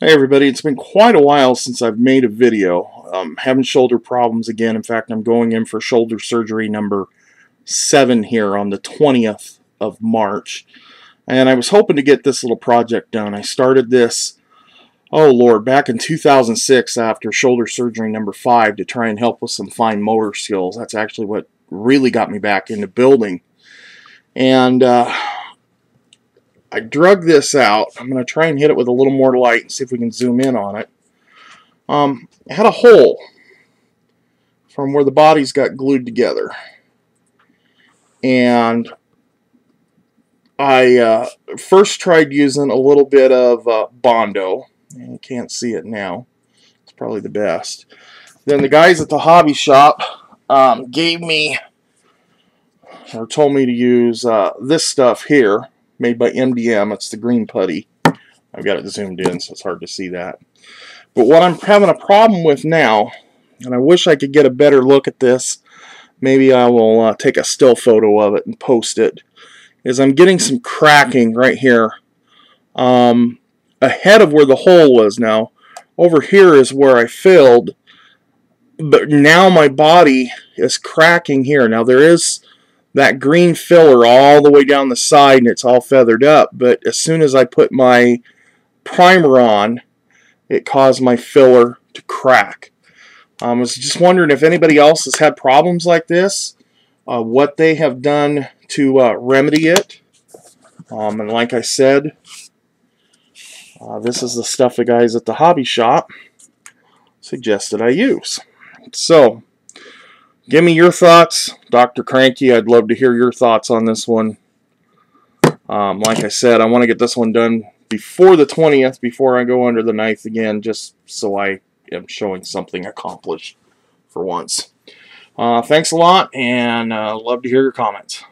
Hey everybody, it's been quite a while since I've made a video. Um, having shoulder problems again. In fact, I'm going in for shoulder surgery number 7 here on the 20th of March. And I was hoping to get this little project done. I started this, oh lord, back in 2006 after shoulder surgery number 5 to try and help with some fine motor skills. That's actually what really got me back into building. And uh, I drug this out. I'm going to try and hit it with a little more light and see if we can zoom in on it. Um, it had a hole from where the bodies got glued together. And I uh, first tried using a little bit of uh, Bondo. You can't see it now. It's probably the best. Then the guys at the hobby shop um, gave me or told me to use uh, this stuff here made by MDM. It's the green putty. I've got it zoomed in so it's hard to see that. But what I'm having a problem with now, and I wish I could get a better look at this, maybe I will uh, take a still photo of it and post it, is I'm getting some cracking right here um, ahead of where the hole was now. Over here is where I filled, but now my body is cracking here. Now there is that green filler all the way down the side and it's all feathered up. But as soon as I put my primer on it caused my filler to crack. Um, I was just wondering if anybody else has had problems like this uh, what they have done to uh, remedy it. Um, and like I said uh, this is the stuff the guys at the hobby shop suggested I use. So Give me your thoughts. Dr. Cranky, I'd love to hear your thoughts on this one. Um, like I said, I want to get this one done before the 20th, before I go under the knife again, just so I am showing something accomplished for once. Uh, thanks a lot, and uh, love to hear your comments.